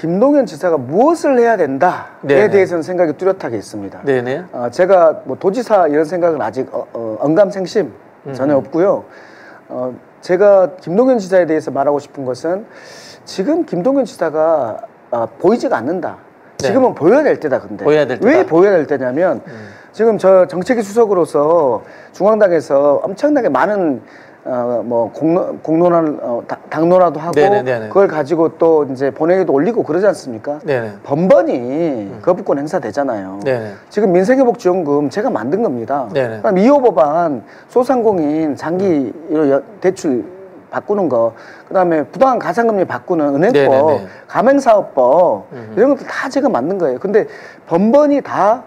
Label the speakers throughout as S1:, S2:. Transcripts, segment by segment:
S1: 김동연 지사가 무엇을 해야 된다에
S2: 네네.
S1: 대해서는 생각이 뚜렷하게 있습니다.
S2: 네네.
S1: 어, 제가 뭐 도지사 이런 생각은 아직 어, 어, 언감생심 전혀 없고요. 어, 제가 김동연 지사에 대해서 말하고 싶은 것은 지금 김동연 지사가 아, 보이지가 않는다. 지금은 보여야 될 때다. 근데
S2: 네. 보여야 될
S1: 왜.
S2: 음.
S1: 보여야 될 때냐면 지금 저 정책위 수석으로서 중앙당에서 엄청나게 많은 어, 뭐 공론, 공론화를 어, 다- 당론화도 하고
S2: 네네네네.
S1: 그걸 가지고 또 이제 본회의도 올리고 그러지 않습니까?
S2: 네네.
S1: 번번이 거부권 행사되잖아요.
S2: 네네.
S1: 지금 민생회복지원금 제가 만든 겁니다.
S2: 네네.
S1: 그다음 2호 법안 소상공인 장기 여- 대출 바꾸는 거, 그다음에 부당한 가상금리 바꾸는 은행법. 가맹사업법 이런 것들 다 제가 만든 거예요. 근데 번번이 다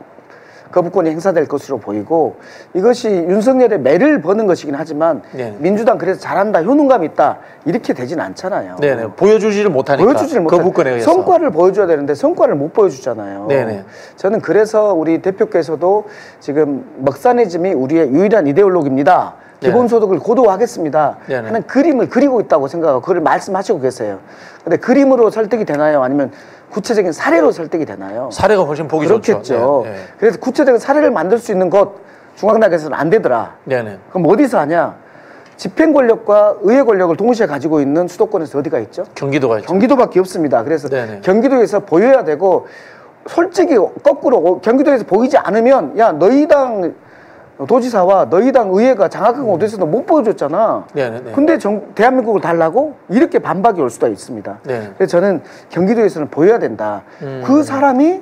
S1: 거부권이 행사될 것으로 보이고 이것이 윤석열의 매를 버는 것이긴 하지만
S2: 네.
S1: 민주당 그래서 잘한다 효능감 있다 이렇게 되진 않잖아요.
S2: 네네. 보여주지를 못하니까.
S1: 보여주지를
S2: 거부권에 의해서.
S1: 성과를 보여줘야 되는데 성과를 못 보여주잖아요.
S2: 네네.
S1: 저는 그래서 우리 대표께서도 지금 먹사니즘이 우리의 유일한 이데올로기입니다.
S2: 네네.
S1: 기본소득을 고도화하겠습니다.
S2: 네네.
S1: 하는 그림을 그리고 있다고 생각하고 그걸 말씀하시고 계세요. 근데 그림으로 설득이 되나요? 아니면 구체적인 사례로 설득이 되나요?
S2: 사례가 훨씬 보기
S1: 그렇겠죠.
S2: 좋죠. 네, 네.
S1: 그래서 구체적인 사례를 만들 수 있는 것 중앙당에서는 안 되더라.
S2: 네네.
S1: 그럼 어디서 하냐? 집행 권력과 의회 권력을 동시에 가지고 있는 수도권에서 어디가 있죠?
S2: 경기도가 있죠.
S1: 경기도밖에 없습니다. 그래서
S2: 네네.
S1: 경기도에서 보여야 되고 솔직히 거꾸로 경기도에서 보이지 않으면 야 너희 당 도지사와 너희 당 의회가 장악한 곳에서도 못 보여줬잖아.
S2: 네네네.
S1: 근데 정- 대한민국을 달라고 이렇게 반박이 올 수가 있습니다.
S2: 네.
S1: 그래서 저는 경기도에서는 보여야 된다. 그 사람이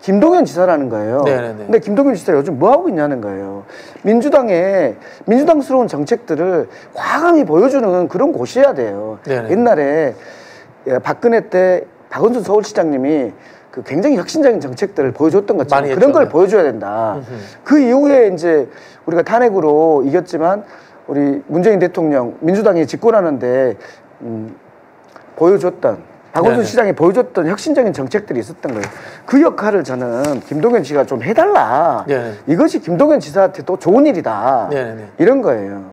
S1: 김동연 지사라는 거예요.
S2: 네네네.
S1: 근데 김동연 지사 요즘 뭐 하고 있냐는 거예요. 민주당의 민주당스러운 정책들을 과감히 보여주는 그런 곳이어야 돼요.
S2: 네네.
S1: 옛날에 예, 박근혜 때 박원순 서울시장님이 그 굉장히 혁신적인 정책들을 보여줬던 것처럼 그런
S2: 했죠.
S1: 걸
S2: 네.
S1: 보여줘야 된다. 그 이후에 이제 우리가 탄핵으로 이겼지만 우리 문재인 대통령 민주당이 집권하는데 음, 보여줬던 박원순
S2: 네네.
S1: 시장이 보여줬던 혁신적인 정책들이 있었던 거예요. 그 역할을 저는 김동연 씨가 좀 해달라.
S2: 네네.
S1: 이것이 김동연 지사한테 또 좋은 일이다.
S2: 네네네.
S1: 이런 거예요.